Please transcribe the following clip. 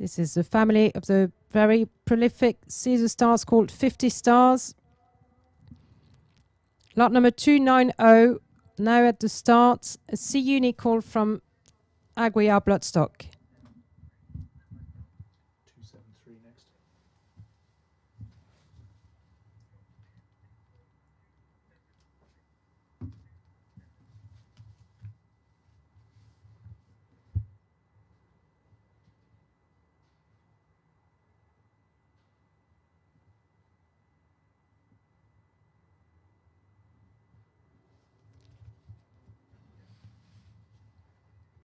This is the family of the very prolific Sea The Stars called 50 stars. Lot number 290 now at the start. A Siyouni called from Aguiar Bloodstock.